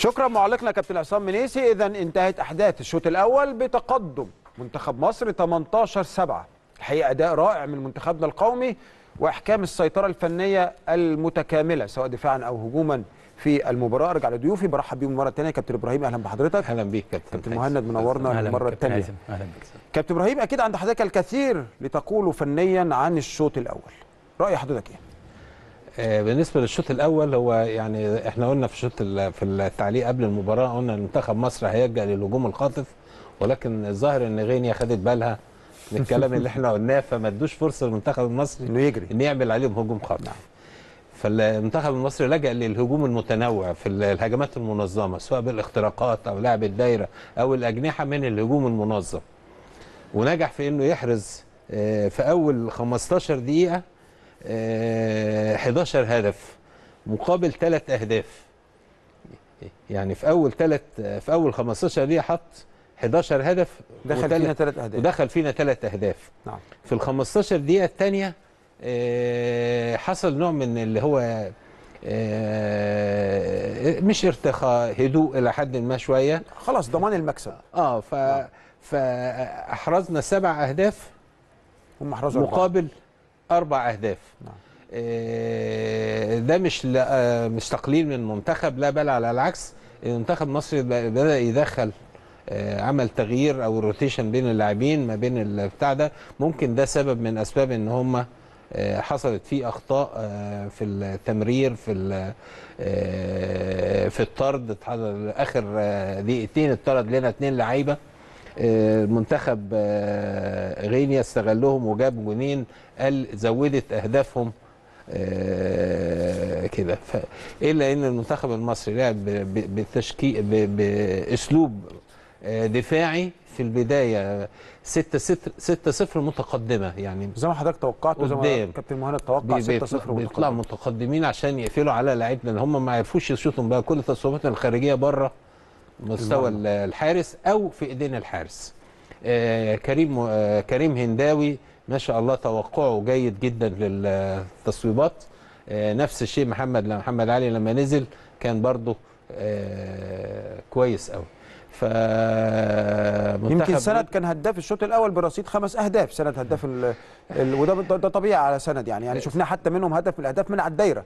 شكرا معلقنا كابتن عصام منيسي. اذا انتهت أحداث الشوط الأول بتقدم منتخب مصر 18 7 الحقيقة أداء رائع من منتخبنا القومي وأحكام السيطرة الفنية المتكاملة سواء دفاعا أو هجوما في المباراة. أرجع لضيوفي برحب بيهم مرة ثانية كابتن إبراهيم أهلا بحضرتك. أهلا بيك كابتن كابتن. مهند منورنا كابتن الثانية. أهلا بك كابتن إبراهيم أكيد عند حضرتك الكثير لتقوله فنيا عن الشوط الأول. رأي حضرتك إيه؟ بالنسبة للشوط الأول هو يعني إحنا قلنا في الشوط ال- في التعليق قبل المباراة قلنا منتخب مصر هيلجأ للهجوم الخاطف ولكن الظاهر إن غينيا خدت بالها من الكلام اللي إحنا قلناه فما ادوش فرصة للمنتخب المصري إنه يجري. إن يعمل عليهم هجوم خاطف فالمنتخب المصري لجأ للهجوم المتنوع في ال- الهجمات المنظمة سواء بالاختراقات أو لعب الدايرة أو الأجنحة من الهجوم المنظم. ونجح في إنه يحرز آه، في أول 15 دقيقة آه، 11 هدف مقابل ثلاث أهداف. يعني في أول ثلاث في أول 15 دقيقه حط 11 هدف دخل وتلت- فينا ثلاث أهداف. ودخل فينا ثلاث أهداف. نعم. في ال 15 دقيقة الثانية حصل نوع من اللي هو آه، مش ارتخاء هدوء إلى حد ما شوية. خلاص ضمان المكسب. آه ف فأحرزنا سبع أهداف هم أحرزوا أربعة. مقابل أربع أهداف. نعم. آه، ده مش آه، مش تقليل من المنتخب لا بل على العكس. المنتخب المصري ب- بدأ يدخل آه، عمل تغيير أو روتيشن بين اللاعبين ما بين البتاع ده. ممكن ده سبب من أسباب إن هم حصلت فيه أخطاء في التمرير في في الطرد. آخر دقيقتين اتطرد لنا اتنين لعيبة. المنتخب آه، غينيا استغلهم وجاب جونين قال زودت أهدافهم آه، كده. إلا إن المنتخب المصري لعب بتشكيل بأسلوب آه، دفاعي في البداية 6 6 6 0 متقدمة يعني. زي ما حضرتك توقعت وزي ما. كابتن مهند توقع بي- 6 بيطلع- 0 بيطلعوا متقدمين عشان يقفلوا على لعيبنا لأن هم ما عرفوش يشوطوا بقى. كل تصويباتنا الخارجية بره مستوى الحارس أو في إيدين الحارس. آه كريم آه كريم هنداوي ما شاء الله توقعه جيد جدا للتصويبات آه نفس الشيء محمد محمد علي لما نزل كان برضه كويس قوي ف يمكن سند كان هداف الشوط الأول برصيد خمس أهداف سند هداف ال... ال... وده ده, ده طبيعي على سند يعني. يعني شفناه حتى منهم هدف من الأهداف من على الدايرة.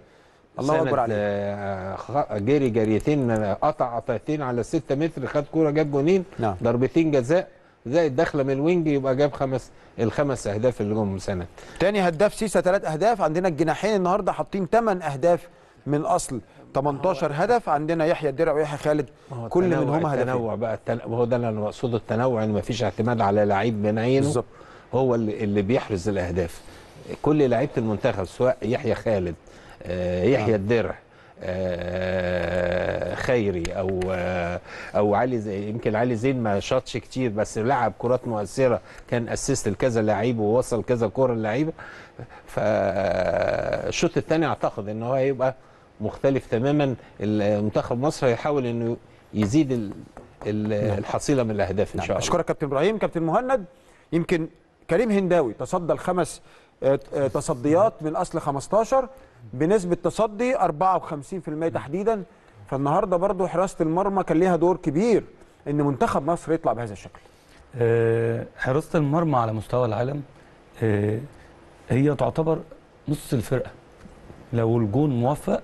الله اكبر عليه آه، جري جريتين قطع قطعتين على 6 متر خد كورة جاب جونين نعم. ضربتين جزاء زائد داخله من ال wing يبقى جاب خمس الخمس أهداف اللي جم سند تاني هداف سيسا ثلاث أهداف. عندنا الجناحين النهارده حاطين 8 أهداف من اصل 18 هدف. عندنا يحيى الدرع ويحيى خالد. كل التنوع- منهما هدفين. التنوع بقى التن... هو ده اللي أنا مقصود التنوع إن مفيش اعتماد على لعيب من عينه. بالظبط. هو اللي, اللي بيحرز الأهداف. كل لعيبة المنتخب سواء يحيى خالد يحيى نعم. الدرع آه، خيري أو آه، أو علي يمكن علي زين ما شاطش كتير بس لعب كرات مؤثرة كان أسيست لكذا لعيب ووصل كذا كوره للعيبة. فالشوط الثاني أعتقد إن هو هيبقى مختلف تماما. المنتخب مصر هيحاول إنه يزيد ال- الحصيلة من الأهداف إن نعم. شاء الله. أشكرك كابتن إبراهيم. كابتن مهند يمكن كريم هنداوي تصدى الخمس آه، آه، تصديات من اصل 15 بنسبة تصدي 54% تحديدا. فالنهاردة برضو حراسة المرمى كان ليها دور كبير إن منتخب مصر يطلع بهذا الشكل. آه، حراسة المرمى على مستوى العالم آه، هي تعتبر نص الفرقة. لو الجون موفق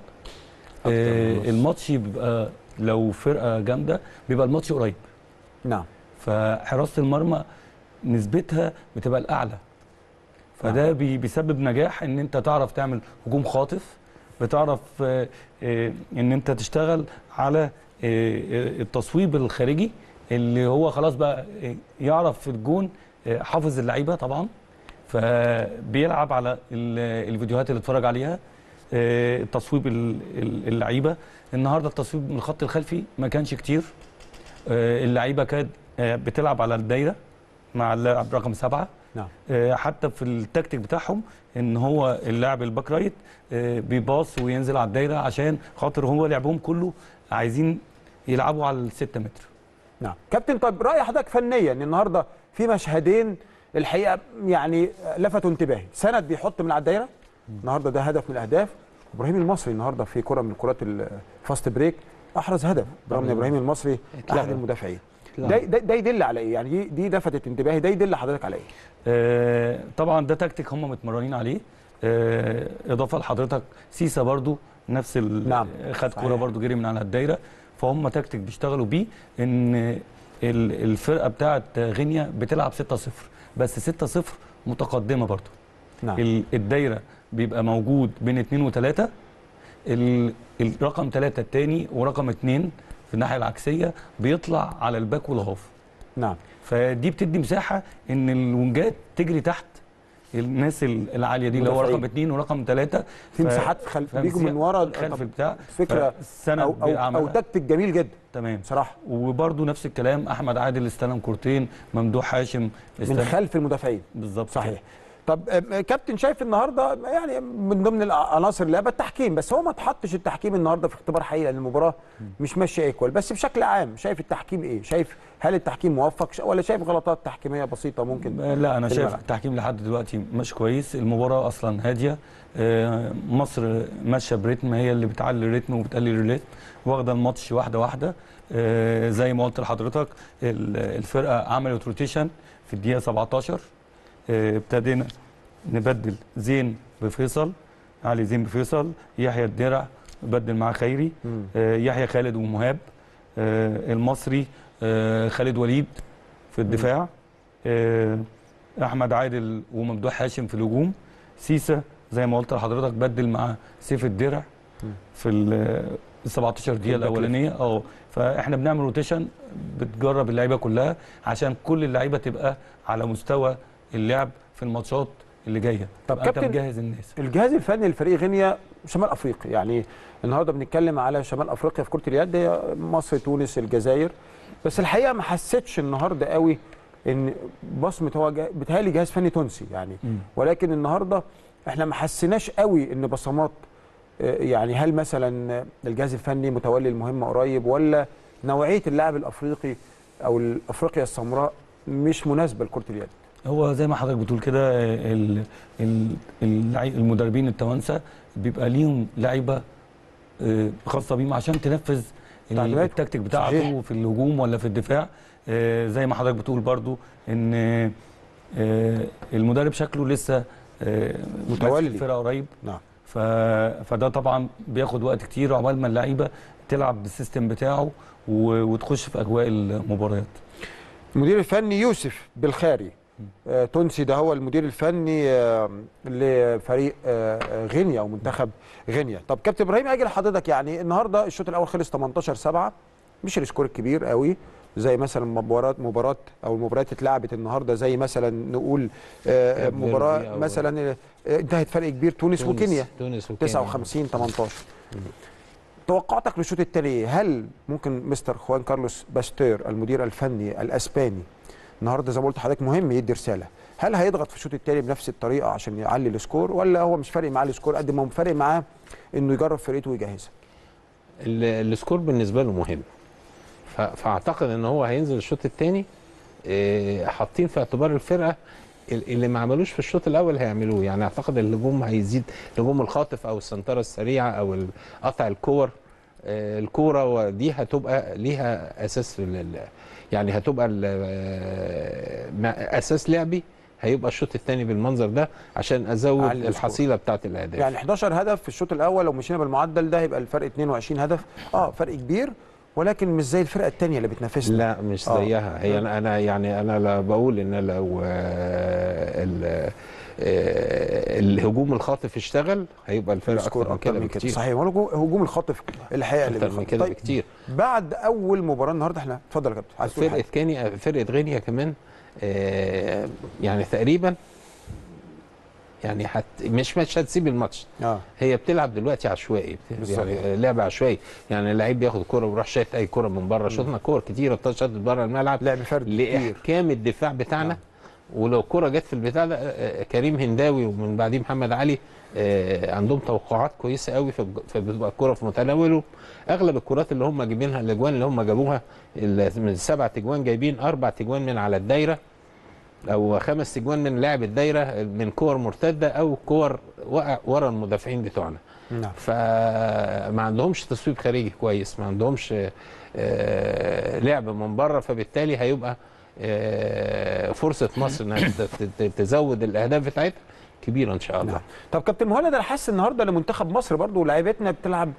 آه،. الماتش بيبقى لو فرقة جامدة بيبقى الماتش قريب. نعم. فحراسة المرمى نسبتها بتبقى الأعلى. فده بي- بيسبب نجاح ان انت تعرف تعمل هجوم خاطف بتعرف آه، آه، ان انت تشتغل على آه، التصويب الخارجي اللي هو خلاص بقى يعرف في الجون حافظ اللعيبة طبعا فبيلعب على ال- الفيديوهات اللي اتفرج عليها ال- اللعيبة. النهارده التصويب من الخط الخلفي ما كانش كتير اللعيبة كانت بتلعب على الدايرة مع اللاعب رقم سبعة. نعم. آه، حتى في التكتيك بتاعهم إن هو اللاعب ال back right آه، بيباص وينزل على الدايرة عشان خاطر هو لعبهم كله عايزين يلعبوا على الستة متر. نعم. كابتن طيب رأي حضرتك فنيا النهارده في مشهدين الحقيقة يعني لفتوا انتباهي. سند بيحط من على الدايرة. النهارده ده هدف من الأهداف. إبراهيم المصري النهارده في كرة من الكرات ال fast break أحرز هدف برغم إن إبراهيم المصري. أحد المدافعين. ده. ده, ده يدل على إيه؟ يعني دي, لفتت انتباهي ده يدل حضرتك على إيه؟ آه، طبعا ده تكتيك هم متمرنين عليه. آه، إضافة لحضرتك سيسا برضو نفس نعم، خد. كورة برضو جري من على الدايرة. فهم تكتيك بيشتغلوا بيه إن ال- الفرقة بتاعه غينيا بتلعب 6-0 بس 6-0 متقدمة برضو. نعم. ال- الدايرة بيبقى موجود بين 2 و3 الرقم 3 الثاني ورقم 2 في الناحية العكسية بيطلع على ال back وال half نعم. فدي بتدي مساحة إن الوينجات تجري تحت. الناس ال- العالية دي اللي هو. رقم اثنين ورقم ثلاثة في مساحات خلف بيجوا من ورا خلف البتاع. فكرة السنة أو أو, أو تكتيك جميل جدا. تمام. بصراحة. وبرده نفس الكلام أحمد عادل استلم كورتين ممدوح هاشم من خلف المدافعين. بالظبط صحيح. طب آه، كابتن شايف النهارده يعني من ضمن الع- عناصر اللعبة التحكيم بس هو ما اتحطش التحكيم النهارده في اختبار حقيقي لأن المباراة مش ماشية equal بس بشكل عام شايف التحكيم إيه؟ شايف هل التحكيم موفق؟ ولا شايف غلطات تحكيمية بسيطة ممكن لا أنا شايف. التحكيم لحد دلوقتي مش كويس. المباراة أصلا هادية آه، مصر ماشية ب rhythm هي اللي بتعلي ال rhythm وبتقلل ال rhythm واخدة الماتش واحدة واحدة. آه، زي ما قلت لحضرتك ال- الفرقة عملت روتيشن في الدقيقة 17 آه، ابتدينا نبدل زين بفيصل علي زين بفيصل يحيى الدرع بدل معاه خيري. آه، يحيى خالد ومهاب آه، المصري آه، خالد وليد في الدفاع آه، أحمد عادل وممدوح هاشم في الهجوم سيسا زي ما قلت لحضرتك بدل مع سيف الدرع. في ال 17 دقيقة الأولانية آه فإحنا بنعمل rotation بتجرب اللعيبة كلها عشان كل اللعيبة تبقى على مستوى اللعب في ال matchات اللي جاية. طب أنت كابتن، مجهز الناس. الجهاز الفني لفريق غينيا شمال افريقيا يعني النهارده بنتكلم على شمال أفريقيا في كرة اليد هي مصر تونس الجزائر. بس الحقيقة ما حسيتش النهارده قوي إن بصمه هو بيتهيألي جهاز فني تونسي يعني. مم. ولكن النهارده إحنا ما حسيناش قوي إن بصمات آه، يعني هل مثلا الجهاز الفني متولي المهمة قريب ولا نوعية اللاعب الأفريقي أو افريقيا السمراء مش مناسبة لكرة اليد. هو زي ما حضرتك بتقول كده المدربين التوانسة بيبقى ليهم لعيبة آه، خاصة بيهم عشان تنفذ. التكتيك بتاعته صحيح. في الهجوم ولا في الدفاع آه، زي ما حضرتك بتقول برضو إن آه، المدرب شكله لسه متولي. الفرقه قريب نعم. فده طبعا بياخد وقت كتير عقبال ما اللعيبة تلعب بالسيستم بتاعه. وتخش في أجواء المباريات المدير الفني يوسف بالخاري تونسي ده هو المدير الفني آه، لفريق آه، آه، غينيا أو منتخب غينيا. طب كابتن إبراهيم أجي لحضرتك يعني النهارده الشوط الأول خلص 18 7 مش ال score الكبير قوي زي مثلا مباراه مباراة أو المباريات اتلعبت النهارده زي مثلا نقول آه، مباراة مثلا آه، انتهت فرق كبير تونس, تونس- وكينيا. تونس وكينيا. 59 18 توقعاتك للشوط الثاني؟ هل ممكن مستر خوان كارلوس باستير المدير الفني الأسباني النهارده زي ما قلت لحضرتك مهم يدي رساله. هل هيضغط في الشوط الثاني بنفس الطريقة عشان يعلي ال score ولا هو مش فارق معاه ال score قد ما هو فارق معاه إنه يجرب فرقته ويجهزها؟ ال- السكور بالنسبة له مهم. فأعتقد إن هو هينزل الشوط الثاني حاطين في اعتبار الفرقة ال- اللي ما عملوش في الشوط الأول هيعملوه. يعني أعتقد الهجوم هيزيد الهجوم الخاطف أو السنترة السريعة أو قطع الكور. آه، الكورة ودي هتبقى ليها أساس في يعني هتبقى آه، أساس لعبي هيبقى الشوط الثاني بالمنظر ده عشان أزود. الحصيلة بتاعت الأهداف. يعني 11 هدف في الشوط الأول لو مشينا بالمعدل ده هيبقى الفرق 22 هدف. آه فرق كبير ولكن مش زي الفرقه الثانية اللي بتنافسنا. لا مش آه. زيها. هي أنا يعني أنا لا بقول إن لو آه، ال- آه، الهجوم الخاطف اشتغل هيبقى الفرق أكتر من كده بكتير. صحيح هجوم الخطف الحقيقة اللي أكتر من. كده طيب بكتير. بعد أول مباراة النهارده إحنا اتفضل يا كابتن فرقة كينيا فرقة غينيا كمان آه، يعني تقريبا يعني حت مش مش هتسيب الماتش. آه. هي بتلعب دلوقتي عشوائي. يعني لعب عشوائي. يعني اللعيب بياخد كرة ويروح شايط أي كرة من بره. شطنا كور كتيرة شاطت بره الملعب. لعب فردي لإحكام الدفاع بتاعنا. نعم. ولو كرة جت في البتاع ده آه، آه، كريم هنداوي ومن بعديه محمد علي آه، عندهم توقعات كويسة قوي فب- فبتبقى الكرة في متناوله. أغلب الكرات اللي هم جايبينها الأجوان اللي هم جابوها من سبع تجوان جايبين أربع تجوان من على الدايرة أو خمس تجوان من لاعب الدايرة من كور مرتدة أو كور وقع ورا المدافعين بتوعنا. نعم. فما عندهمش تصويب خارجي كويس ما عندهمش لعب من بره فبالتالي هيبقى فرصة مصر إنها تزود الأهداف بتاعتها كبيرة إن شاء الله. نعم. طب كابتن مهند أنا حاسس النهارده لمنتخب مصر برضو لعيبتنا بتلعب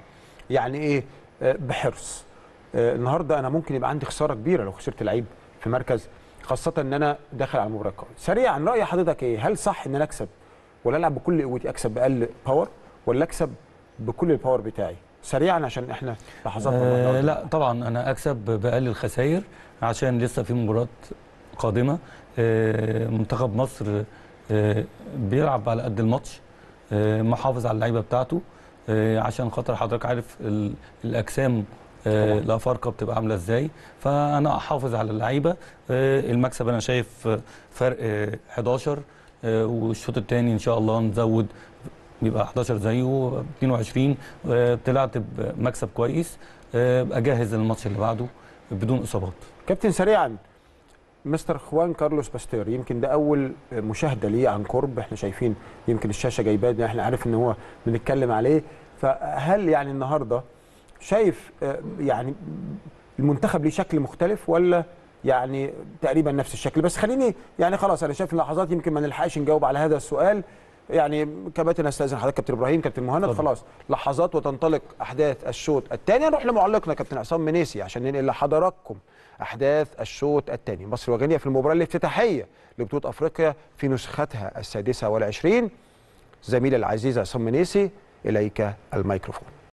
يعني إيه آه، بحرص. آه، النهارده أنا ممكن يبقى عندي خسارة كبيرة لو خسرت لعيب في مركز خاصة إن أنا داخل على المباراة القوية. سريعا رأي حضرتك إيه؟ هل صح إن أنا أكسب ولا ألعب بكل قوتي؟ أكسب بأقل power ولا أكسب بكل ال power بتاعي؟ سريعا عشان إحنا لحظات آه لا طبعا أنا أكسب بأقل الخسائر عشان لسه في مباراة قادمة. آه منتخب مصر آه بيلعب على قد الماتش آه محافظ على اللعيبة بتاعته آه عشان خاطر حضرتك عارف ال- الأجسام آه. الأفارقة بتبقى عاملة إزاي. فأنا أحافظ على اللعيبة. آه المكسب أنا شايف فرق آه 11 آه والشوط الثاني إن شاء الله نزود يبقى 11 زيه 22 آه، طلعت بمكسب كويس آه، ابقى جاهز للماتش اللي بعده بدون إصابات. كابتن سريعا مستر خوان كارلوس باستير يمكن ده أول مشاهدة ليه عن قرب إحنا شايفين يمكن الشاشة جايباه إحنا عارف إن هو بنتكلم عليه. فهل يعني النهارده شايف آه، يعني المنتخب ليه شكل مختلف ولا يعني تقريبا نفس الشكل؟ بس خليني يعني خلاص أنا شايف اللحظات يمكن ما نلحقش نجاوب على هذا السؤال. يعني كباتن استاذن حضرتك كابتن إبراهيم كابتن مهند. خلاص. لحظات وتنطلق أحداث الشوط الثاني. نروح لمعلقنا كابتن عصام منيسي عشان ننقل لحضراتكم أحداث الشوط الثاني. مصر وغينيا في المباراة الافتتاحية لبطولة أفريقيا في نسختها السادسة والعشرين. زميلي العزيز عصام منيسي إليك الميكروفون.